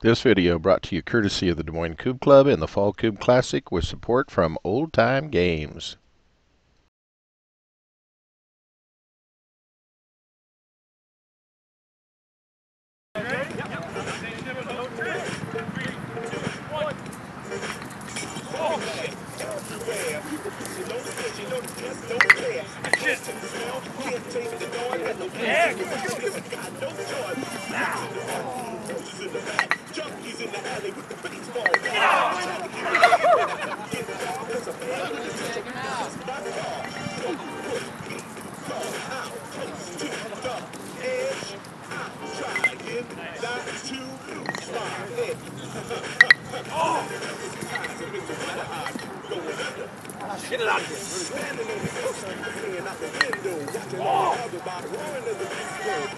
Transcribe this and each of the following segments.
This video brought to you courtesy of the Des Moines Kubb Club and the Fall Kubb Classic with support from Old Time Games. Get it out of here. Standing on the hillside, looking out the window, watching all the body roaring the beast.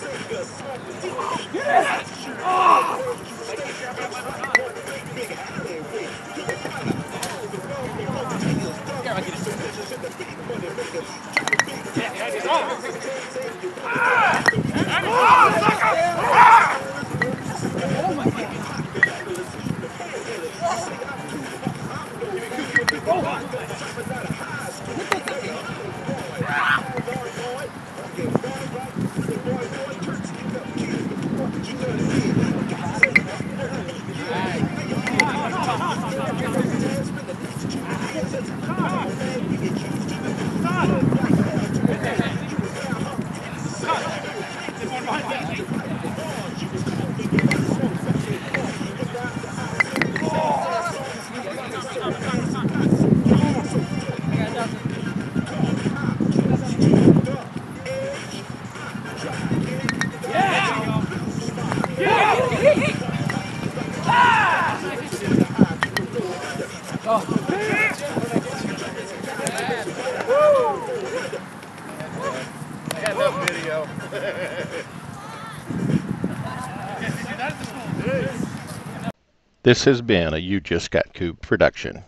Sega, This has been a You Just Got Cooped production.